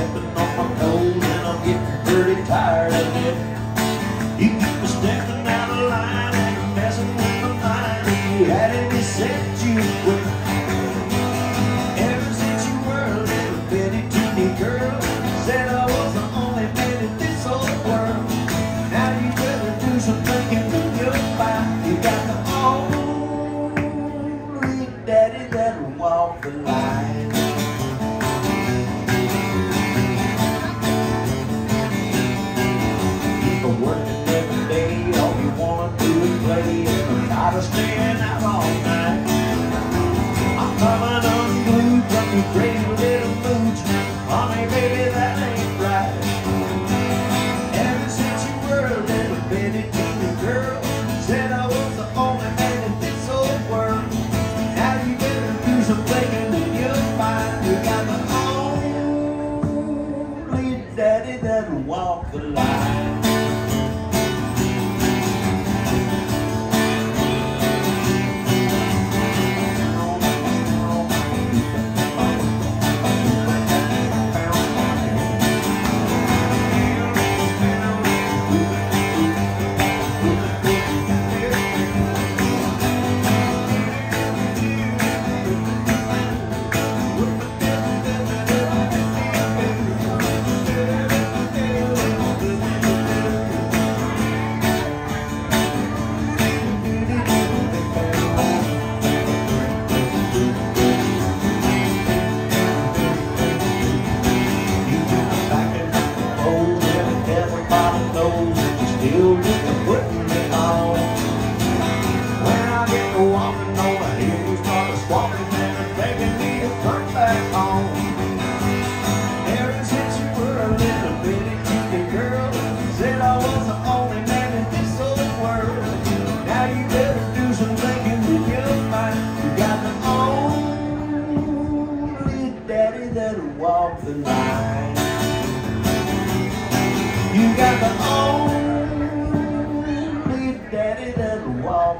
stepping on my toes and I'm getting pretty tired of it. You keep stepping out of line and messing with my mind. You had it, you set you quit. Ever since you were a little bitty teeny girl, said I was the only man in this whole world. Now you better do some thinking with your mind. You got the all. I'm staying out all night. I'm coming unglued crazy little baby, that ain't right. Ever since you were a little girl, said I was the only man in this old world. Now you better do some thinking got the only daddy that'll walk the line.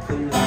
to